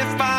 If I.